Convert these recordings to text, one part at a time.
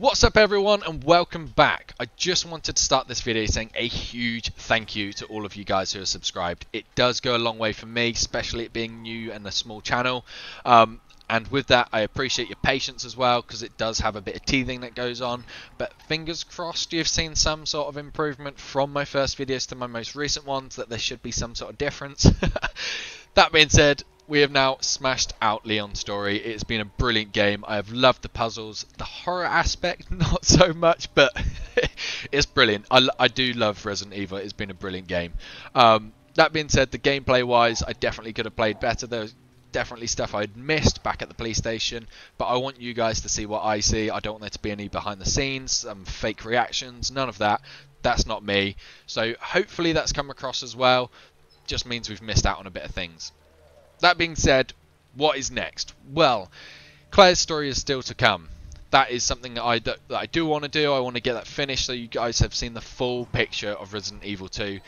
What's up everyone and welcome back. I just wanted to start this video saying a huge thank you to all of you guys who are subscribed. It does go a long way for me, especially it being new and a small channel. Um, and with that, I appreciate your patience as well because it does have a bit of teething that goes on. But fingers crossed you've seen some sort of improvement from my first videos to my most recent ones, that there should be some sort of difference. that being said, we have now smashed out Leon's Story. It's been a brilliant game. I have loved the puzzles. The horror aspect, not so much, but it's brilliant. I, I do love Resident Evil. It's been a brilliant game. Um, that being said, the gameplay wise, I definitely could have played better. There's definitely stuff I'd missed back at the police station, but I want you guys to see what I see. I don't want there to be any behind the scenes, um, fake reactions, none of that. That's not me. So hopefully that's come across as well. Just means we've missed out on a bit of things. That being said, what is next? Well, Claire's story is still to come. That is something that I, that, that I do want to do. I want to get that finished so you guys have seen the full picture of Resident Evil 2.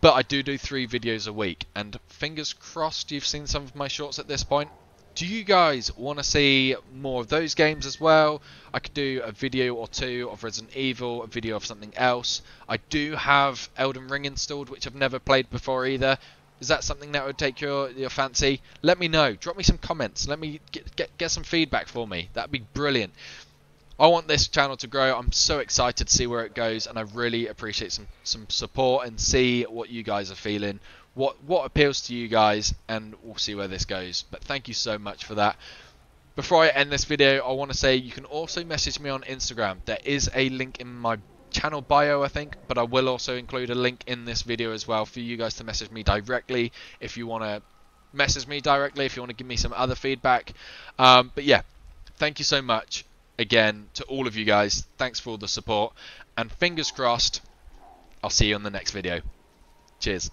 But I do do three videos a week, and fingers crossed you've seen some of my shorts at this point. Do you guys want to see more of those games as well? I could do a video or two of Resident Evil, a video of something else. I do have Elden Ring installed, which I've never played before either. Is that something that would take your your fancy? Let me know. Drop me some comments. Let me get get, get some feedback for me. That'd be brilliant. I want this channel to grow. I'm so excited to see where it goes, and I really appreciate some some support and see what you guys are feeling, what what appeals to you guys, and we'll see where this goes. But thank you so much for that. Before I end this video, I want to say you can also message me on Instagram. There is a link in my channel bio, I think, but I will also include a link in this video as well for you guys to message me directly if you want to message me directly, if you want to give me some other feedback. Um, but yeah, thank you so much again to all of you guys. Thanks for all the support. And fingers crossed, I'll see you on the next video. Cheers.